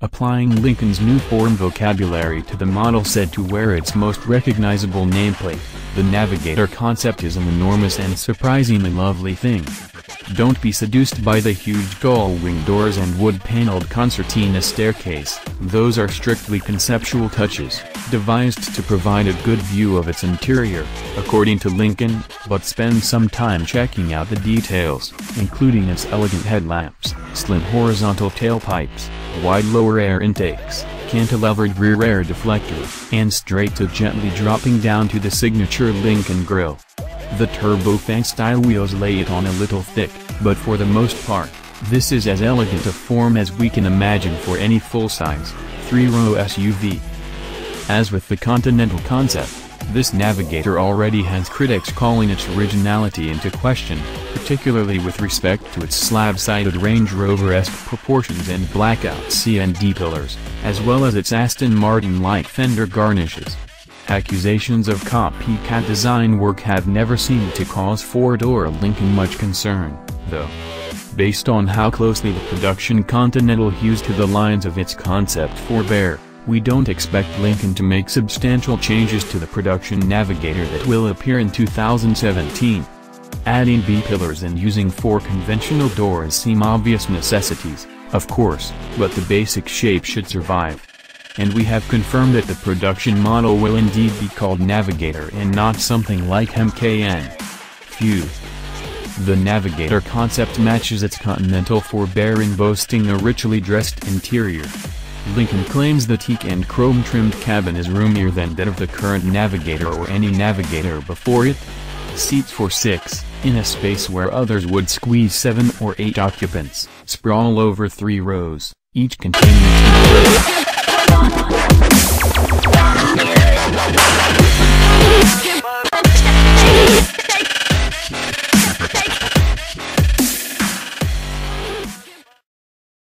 applying Lincoln's new form vocabulary to the model said to wear its most recognizable nameplate, the Navigator concept is an enormous and surprisingly lovely thing. Don't be seduced by the huge gull-wing doors and wood-paneled concertina staircase, those are strictly conceptual touches, devised to provide a good view of its interior, according to Lincoln, but spend some time checking out the details, including its elegant headlamps, slim horizontal tailpipes, wide lower air intakes, cantilevered rear air deflector, and straked hood gently dropping down to the signature Lincoln grille. The turbofan style wheels lay it on a little thick, but for the most part, this is as elegant a form as we can imagine for any full-size, three-row SUV. As with the Continental concept, this Navigator already has critics calling its originality into question, particularly with respect to its slab-sided Range Rover-esque proportions and blackout C&D pillars, as well as its Aston Martin-like fender garnishes. Accusations of copycat design work have never seemed to cause Ford or Lincoln much concern, though. Based on how closely the production Continental hews to the lines of its concept forbear, we don't expect Lincoln to make substantial changes to the production Navigator that will appear in 2017. Adding B-pillars and using four conventional doors seem obvious necessities, of course, but the basic shape should survive. And we have confirmed that the production model will indeed be called Navigator and not something like MKN. Fused. The Navigator concept matches its Continental forebearing boasting a richly dressed interior. Lincoln claims the teak and chrome-trimmed cabin is roomier than that of the current Navigator or any Navigator before it. Seats for six, in a space where others would squeeze seven or eight occupants, sprawl over three rows, each containing two rows.